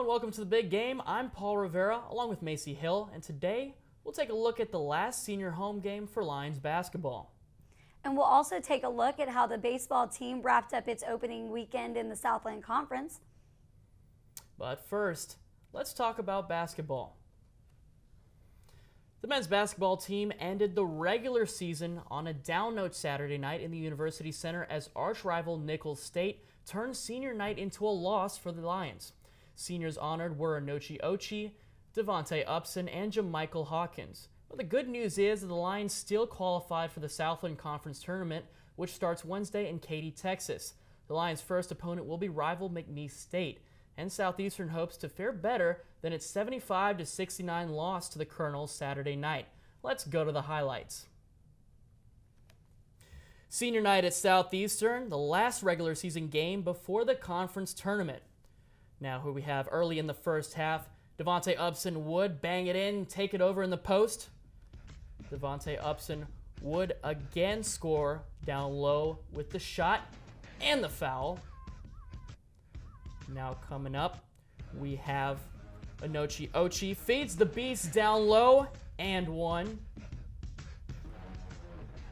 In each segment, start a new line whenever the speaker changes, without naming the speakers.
and welcome to the big game. I'm Paul Rivera along with Macy Hill, and today we'll take a look at the last senior home game for Lions basketball.
And we'll also take a look at how the baseball team wrapped up its opening weekend in the Southland Conference.
But first, let's talk about basketball. The men's basketball team ended the regular season on a down note Saturday night in the University Center as arch rival Nicholls State turned senior night into a loss for the Lions. Seniors honored were Anochi Ochi, Devonte Upson, and Jamichael Hawkins. But the good news is that the Lions still qualified for the Southland Conference Tournament, which starts Wednesday in Katy, Texas. The Lions' first opponent will be rival McNeese State, and Southeastern hopes to fare better than its 75 69 loss to the Colonels Saturday night. Let's go to the highlights. Senior night at Southeastern, the last regular season game before the conference tournament. Now, who we have early in the first half, Devonte Upson would bang it in, take it over in the post. Devonte Upson would again score down low with the shot and the foul. Now coming up, we have Anochi Ochi feeds the beast down low and one.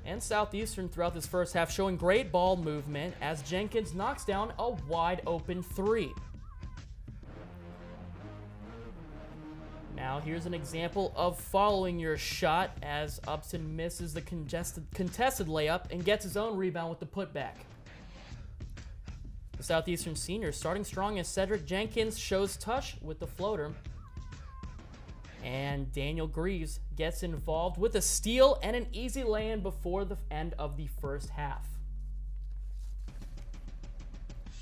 And Southeastern throughout this first half showing great ball movement as Jenkins knocks down a wide open three. Now, here's an example of following your shot as Upson misses the congested, contested layup and gets his own rebound with the putback. The Southeastern senior starting strong as Cedric Jenkins shows touch with the floater. And Daniel Greaves gets involved with a steal and an easy lay-in before the end of the first half.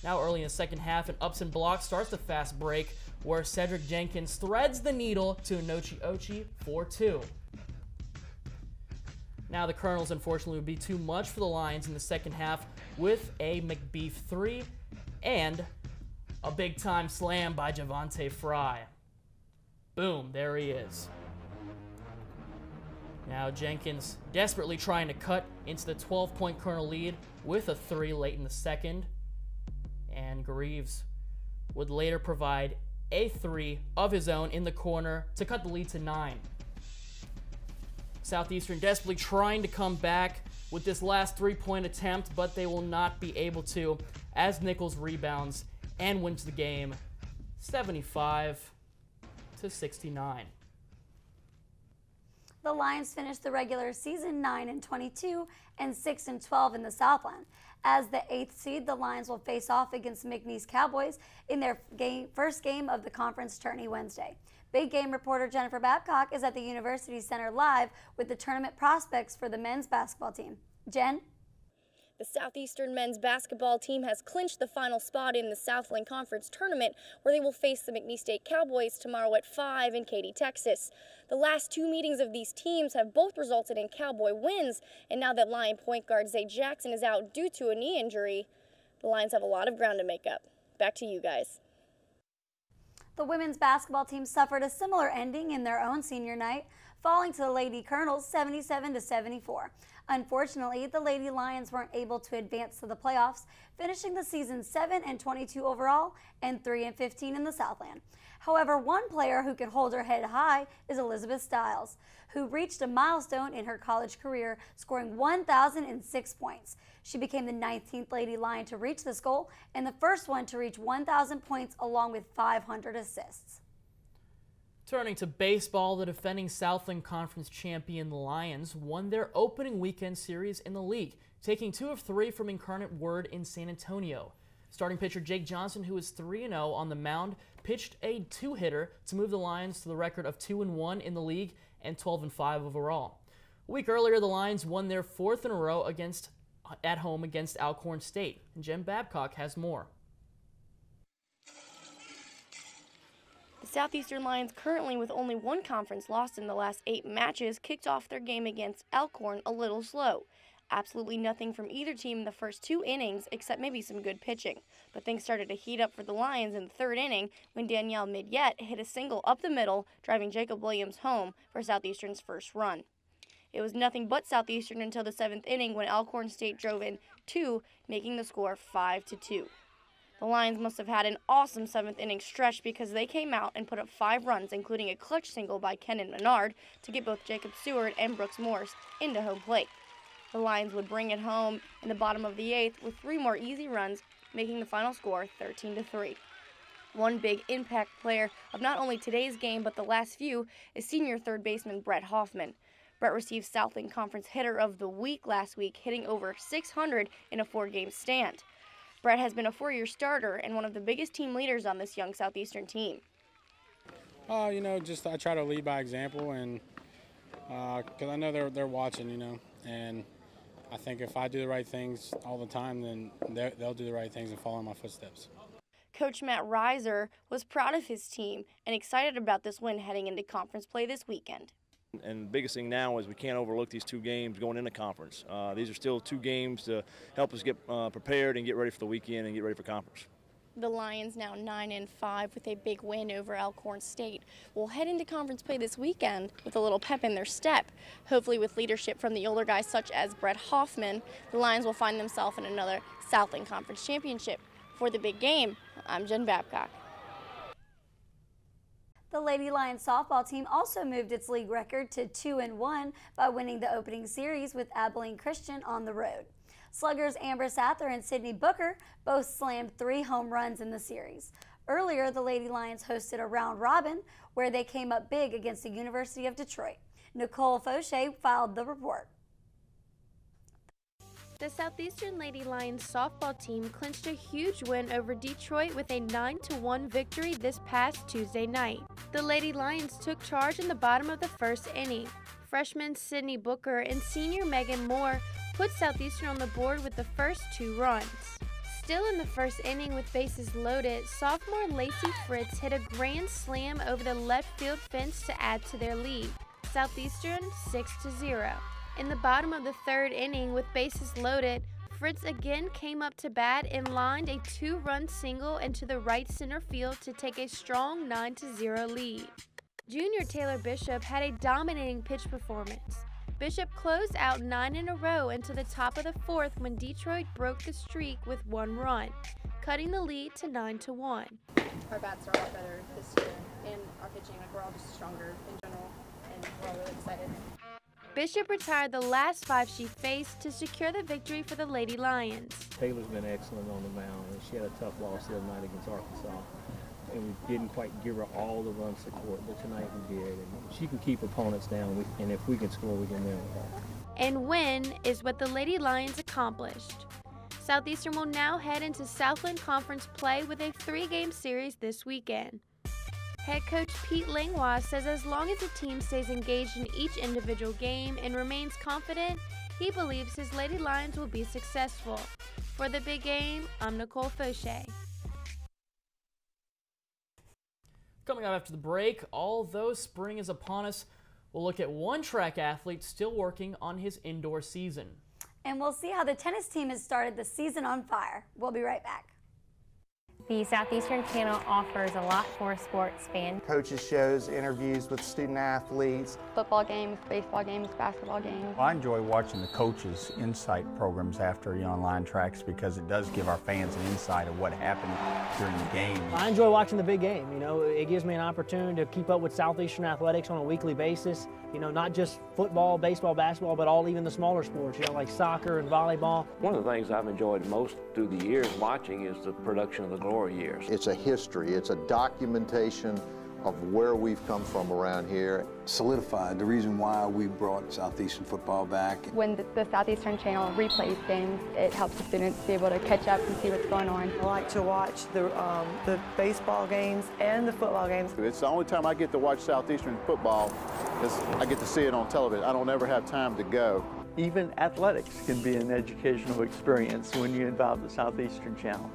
Now early in the second half, an Upson block starts the fast break where Cedric Jenkins threads the needle to Anochi Ochi 4-2. Now the Colonels unfortunately would be too much for the Lions in the second half with a McBeef 3 and a big time slam by Javante Fry. Boom, there he is. Now Jenkins desperately trying to cut into the 12 point Colonel lead with a 3 late in the second. And Greaves would later provide a three of his own in the corner to cut the lead to nine. Southeastern desperately trying to come back with this last three point attempt, but they will not be able to as Nicholls rebounds and wins the game 75 to 69.
The Lions finished the regular season 9 and 22 and 6 and 12 in the Southland. As the eighth seed, the Lions will face off against McNeese Cowboys in their game, first game of the conference tourney Wednesday. Big game reporter Jennifer Babcock is at the University Center live with the tournament prospects for the men's basketball team. Jen?
The Southeastern men's basketball team has clinched the final spot in the Southland Conference tournament where they will face the McNeese State Cowboys tomorrow at 5 in Katy, Texas. The last two meetings of these teams have both resulted in Cowboy wins, and now that Lion point guard Zay Jackson is out due to a knee injury, the Lions have a lot of ground to make up. Back to you guys.
The women's basketball team suffered a similar ending in their own senior night, falling to the Lady Colonels 77 to 74. Unfortunately, the Lady Lions weren't able to advance to the playoffs, finishing the season 7 and 22 overall and 3 and 15 in the Southland. However, one player who can hold her head high is Elizabeth Stiles, who reached a milestone in her college career, scoring 1,006 points. She became the 19th Lady Lion to reach this goal and the first one to reach 1,000 points along with 500 assists.
Turning to baseball, the defending Southland Conference champion the Lions won their opening weekend series in the league, taking two of three from Incarnate Word in San Antonio. Starting pitcher Jake Johnson, who is 3 0 on the mound, pitched a two hitter to move the Lions to the record of 2 1 in the league and 12 5 overall. A week earlier, the Lions won their fourth in a row against at home against Alcorn State. Jim Babcock has more.
Southeastern Lions, currently with only one conference loss in the last eight matches, kicked off their game against Alcorn a little slow. Absolutely nothing from either team in the first two innings, except maybe some good pitching. But things started to heat up for the Lions in the third inning when Danielle Midyet hit a single up the middle, driving Jacob Williams home for Southeastern's first run. It was nothing but Southeastern until the seventh inning when Alcorn State drove in two, making the score 5 to 2. The Lions must have had an awesome seventh inning stretch because they came out and put up five runs, including a clutch single by Kenan Menard to get both Jacob Seward and Brooks Morris into home plate. The Lions would bring it home in the bottom of the eighth with three more easy runs, making the final score 13 to 3. One big impact player of not only today's game but the last few is senior third baseman Brett Hoffman. Brett received Southland Conference Hitter of the Week last week, hitting over 600 in a four game stand. Brett has been a four year starter and one of the biggest team leaders on this young Southeastern team.
Uh, you know, just I try to lead by example, and because uh, I know they're they're watching, you know, and I think if I do the right things all the time, then they'll do the right things and follow in my footsteps.
Coach Matt Riser was proud of his team and excited about this win heading into conference play this weekend.
And the biggest thing now is we can't overlook these two games going into conference. Uh, these are still two games to help us get uh, prepared and get ready for the weekend and get ready for conference.
The Lions now 9 and 5 with a big win over Alcorn State. Will head into conference play this weekend with a little pep in their step. Hopefully with leadership from the older guys such as Brett Hoffman, the Lions will find themselves in another Southland Conference Championship. For the big game, I'm Jen Babcock.
The Lady Lions softball team also moved its league record to 2 and 1 by winning the opening series with Abilene Christian on the road. Sluggers Amber Sather and Sydney Booker both slammed three home runs in the series. Earlier, the Lady Lions hosted a round robin where they came up big against the University of Detroit. Nicole Fauché filed the report.
The Southeastern Lady Lions softball team clinched a huge win over Detroit with a 9-1 victory this past Tuesday night. The Lady Lions took charge in the bottom of the first inning. Freshman Sydney Booker and senior Megan Moore put Southeastern on the board with the first two runs. Still in the first inning with bases loaded, sophomore Lacey Fritz hit a grand slam over the left field fence to add to their lead. Southeastern 6 0. In the bottom of the third inning, with bases loaded, Fritz again came up to bat and lined a two run single into the right center field to take a strong 9 0 lead. Junior Taylor Bishop had a dominating pitch performance. Bishop closed out nine in a row into the top of the fourth when Detroit broke the streak with one run, cutting the lead to 9 to 1.
Our bats are a lot better this year, and our pitching, like we're all just stronger in general, and we're all really excited.
Bishop retired the last five she faced to secure the victory for the Lady Lions.
Taylor's been excellent on the mound, and she had a tough loss the other night against Arkansas. And we didn't quite give her all the run support, but tonight we did. And she can keep opponents down, and if we can score, we can win with her.
And win is what the Lady Lions accomplished. Southeastern will now head into Southland Conference play with a three-game series this weekend. Head coach Pete Langlois says as long as the team stays engaged in each individual game and remains confident, he believes his Lady Lions will be successful. For the big game, I'm Nicole Fauché.
Coming up after the break, although spring is upon us, we'll look at one track athlete still working on his indoor season.
And we'll see how the tennis team has started the season on fire. We'll be right back.
The Southeastern Channel offers a lot for sports fans.
Coaches shows, interviews with student athletes.
Football games, baseball games, basketball games.
Well, I enjoy watching the coaches' insight programs after the online tracks because it does give our fans an insight of what happened during the game.
I enjoy watching the big game. You know, it gives me an opportunity to keep up with Southeastern athletics on a weekly basis. You know, not just football, baseball, basketball, but all even the smaller sports, you know, like soccer and volleyball.
One of the things I've enjoyed most through the years watching is the production of the glory years.
It's a history, it's a documentation of where we've come from around here.
Solidified the reason why we brought Southeastern football back.
When the, the, Southeastern Channel replays games, it helps the students be able to catch up and see what's going on.
I like to watch the, um, the baseball games and the football games.
It's the only time I get to watch Southeastern football is I get to see it on television. I don't ever have time to go.
Even athletics can be an educational experience when you involve the Southeastern Channel.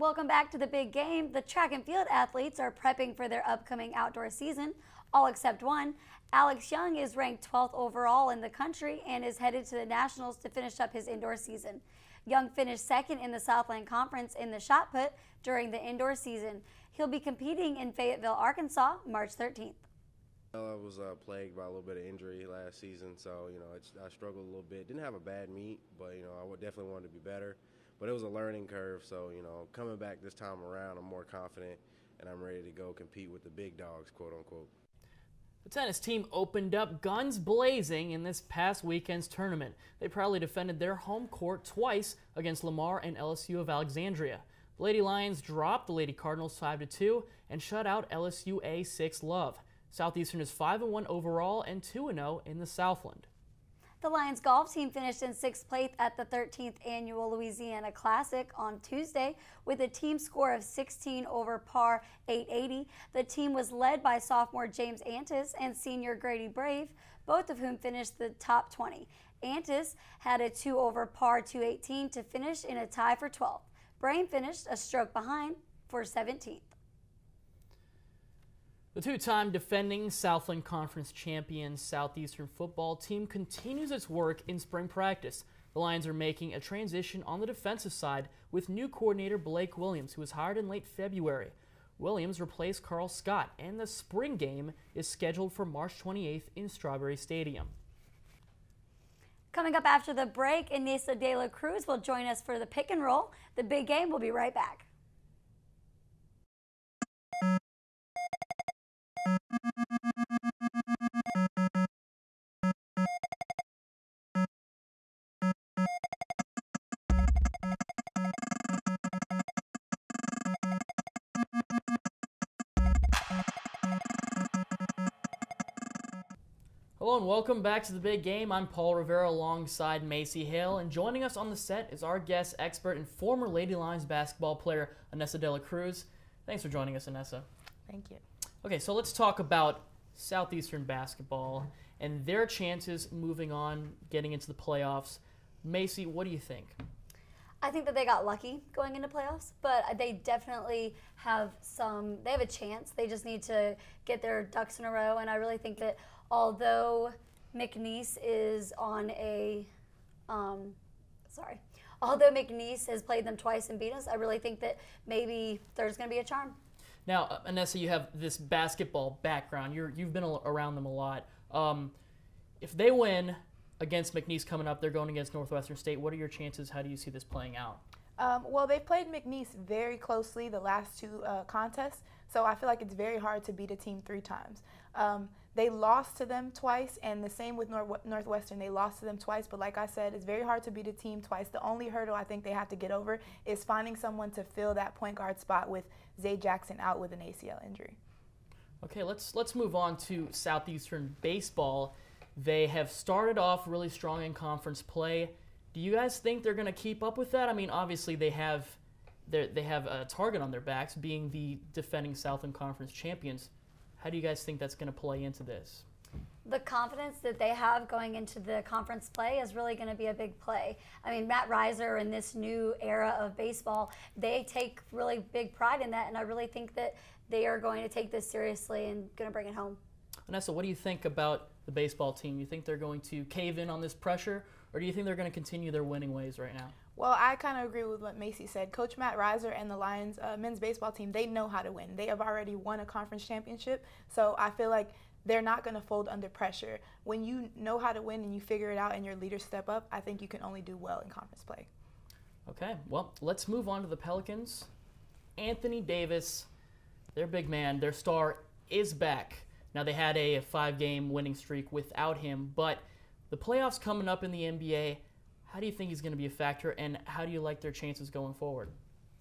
Welcome back to the big game. The track and field athletes are prepping for their upcoming outdoor season, all except one. Alex Young is ranked 12th overall in the country and is headed to the Nationals to finish up his indoor season. Young finished second in the Southland Conference in the shot put during the indoor season. He'll be competing in Fayetteville, Arkansas, March 13th.
I was uh, plagued by a little bit of injury last season, so you know I struggled a little bit. Didn't have a bad meet, but you know I definitely wanted to be better. But it was a learning curve. So you know, coming back this time around, I'm more confident and I'm ready to go compete with the big dogs, quote unquote.
The tennis team opened up guns blazing in this past weekend's tournament. They proudly defended their home court twice against Lamar and LSU of Alexandria. The Lady Lions dropped the Lady Cardinals 5 2 and shut out LSU A6 Love. Southeastern is 5 1 overall and 2 0 in the Southland.
The Lions golf team finished in sixth place at the 13th annual Louisiana Classic on Tuesday with a team score of 16 over par 880. The team was led by sophomore James Antis and senior Grady Brave, both of whom finished the top 20. Antis had a 2 over par 218 to finish in a tie for 12th. Brave finished a stroke behind for 17th.
The two time defending Southland Conference champion Southeastern football team continues its work in spring practice. The Lions are making a transition on the defensive side with new coordinator Blake Williams, who was hired in late February. Williams replaced Carl Scott, and the spring game is scheduled for March 28th in Strawberry Stadium.
Coming up after the break, Anissa De La Cruz will join us for the pick and roll. The big game will be right back.
Hello and welcome back to the big game. I'm Paul Rivera alongside Macy Hale, and joining us on the set is our guest expert and former Lady Lions basketball player, Anessa De La Cruz. Thanks for joining us, Anessa.
Thank you.
Okay, so let's talk about Southeastern basketball and their chances moving on, getting into the playoffs. Macy, what do you think?
I think that they got lucky going into playoffs, but they definitely have some. They have a chance. They just need to get their ducks in a row, and I really think that although McNeese is on a, um, sorry, although McNeese has played them twice and beat us, I really think that maybe there's going to be a charm.
Now, uh, Anessa, you have this basketball background. You're, you've been around them a lot. Um, if they win against McNeese coming up, they're going against Northwestern State. What are your chances? How do you see this playing out?
Um, well, they've played McNeese very closely the last two uh, contests, so I feel like it's very hard to beat a team three times. Um, they lost to them twice, and the same with Nor- Northwestern. They lost to them twice, but like I said, it's very hard to beat a team twice. The only hurdle I think they have to get over is finding someone to fill that point guard spot with Zay Jackson out with an ACL injury.
Okay, let's let's move on to Southeastern baseball. They have started off really strong in conference play. Do you guys think they're going to keep up with that? I mean, obviously they have they have a target on their backs, being the defending Southland Conference champions. How do you guys think that's going to play into this?
The confidence that they have going into the conference play is really going to be a big play. I mean, Matt Riser in this new era of baseball, they take really big pride in that, and I really think that they are going to take this seriously and going to bring it home.
Vanessa, what do you think about the baseball team? You think they're going to cave in on this pressure, or do you think they're going to continue their winning ways right now?
Well, I kind of agree with what Macy said. Coach Matt Riser and the Lions uh, men's baseball team, they know how to win. They have already won a conference championship, so I feel like they're not going to fold under pressure. When you know how to win and you figure it out and your leaders step up, I think you can only do well in conference play.
Okay, well, let's move on to the Pelicans. Anthony Davis, their big man, their star is back. Now, they had a five game winning streak without him, but the playoffs coming up in the NBA, how do you think he's going to be a factor, and how do you like their chances going forward?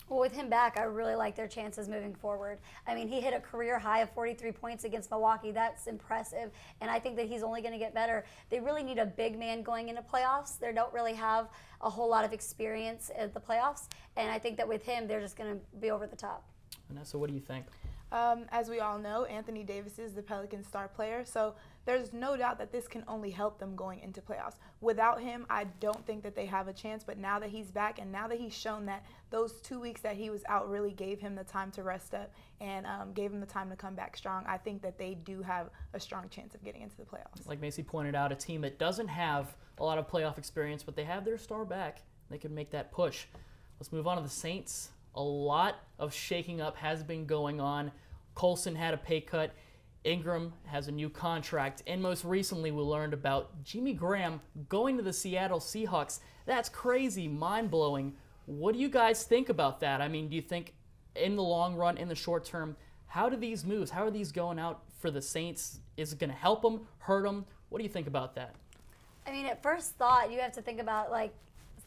Well, with him back, I really like their chances moving forward. I mean, he hit a career high of 43 points against Milwaukee. That's impressive. And I think that he's only going to get better. They really need a big man going into playoffs. They don't really have a whole lot of experience at the playoffs. And I think that with him, they're just going to be over the top.
Vanessa, what do you think?
Um, as we all know, Anthony Davis is the Pelicans' star player, so there's no doubt that this can only help them going into playoffs. Without him, I don't think that they have a chance, but now that he's back and now that he's shown that those two weeks that he was out really gave him the time to rest up and um, gave him the time to come back strong, I think that they do have a strong chance of getting into the playoffs.
Like Macy pointed out, a team that doesn't have a lot of playoff experience, but they have their star back. They can make that push. Let's move on to the Saints a lot of shaking up has been going on. Colston had a pay cut. Ingram has a new contract. And most recently, we learned about Jimmy Graham going to the Seattle Seahawks. That's crazy, mind blowing. What do you guys think about that? I mean, do you think in the long run, in the short term, how do these moves, how are these going out for the Saints? Is it going to help them, hurt them? What do you think about that?
I mean, at first thought, you have to think about like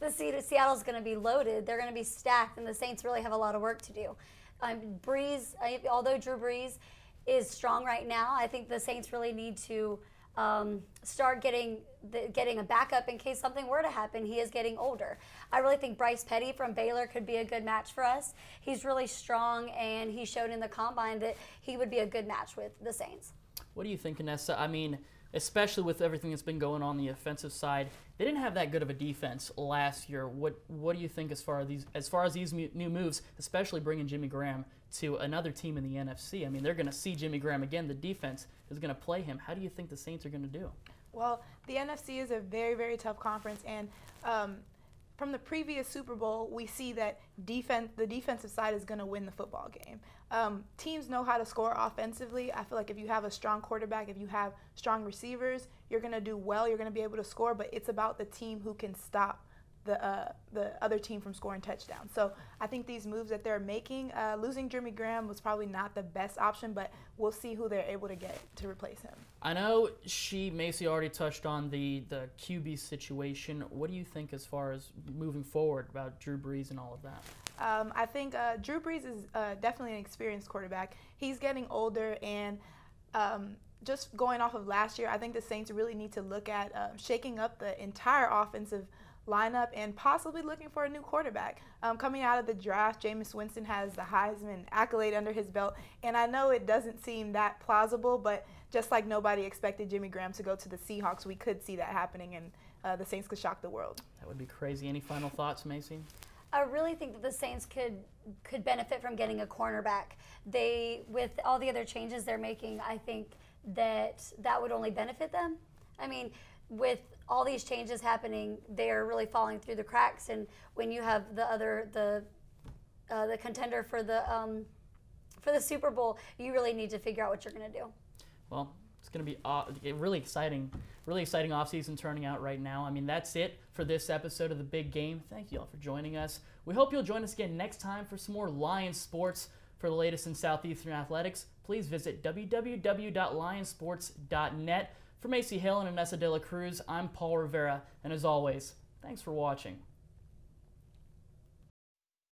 the Seattle's going to be loaded. They're going to be stacked, and the Saints really have a lot of work to do. Um, Brees, although Drew Brees is strong right now, I think the Saints really need to um, start getting the, getting a backup in case something were to happen. He is getting older. I really think Bryce Petty from Baylor could be a good match for us. He's really strong, and he showed in the combine that he would be a good match with the Saints.
What do you think, Anessa? I mean, especially with everything that's been going on the offensive side, they didn't have that good of a defense last year. What What do you think as far as these as far as these new moves, especially bringing Jimmy Graham to another team in the NFC? I mean, they're going to see Jimmy Graham again. The defense is going to play him. How do you think the Saints are going to do?
Well, the NFC is a very very tough conference, and um, from the previous Super Bowl, we see that defense, the defensive side is going to win the football game. Um, teams know how to score offensively. I feel like if you have a strong quarterback, if you have strong receivers, you're going to do well. You're going to be able to score, but it's about the team who can stop the uh, the other team from scoring touchdowns. So I think these moves that they're making, uh, losing Jimmy Graham was probably not the best option, but we'll see who they're able to get to replace him.
I know she Macy already touched on the the QB situation. What do you think as far as moving forward about Drew Brees and all of that?
Um, I think uh, Drew Brees is uh, definitely an experienced quarterback. He's getting older and. Um, just going off of last year, I think the Saints really need to look at um, shaking up the entire offensive lineup and possibly looking for a new quarterback. Um, coming out of the draft, Jameis Winston has the Heisman accolade under his belt, and I know it doesn't seem that plausible, but just like nobody expected Jimmy Graham to go to the Seahawks, we could see that happening, and uh, the Saints could shock the world.
That would be crazy. Any final thoughts, Macy?
I really think that the Saints could could benefit from getting a cornerback. They, with all the other changes they're making, I think that that would only benefit them. I mean, with all these changes happening, they are really falling through the cracks. And when you have the other the uh, the contender for the um, for the Super Bowl, you really need to figure out what you're going to do.
Well, it's going to be uh, really exciting, really exciting offseason turning out right now. I mean, that's it for this episode of the Big Game. Thank you all for joining us. We hope you'll join us again next time for some more Lions sports. For the latest in Southeastern athletics, please visit www.lionsports.net. For Macy Hill and Anessa De La Cruz, I'm Paul Rivera, and as always, thanks for watching.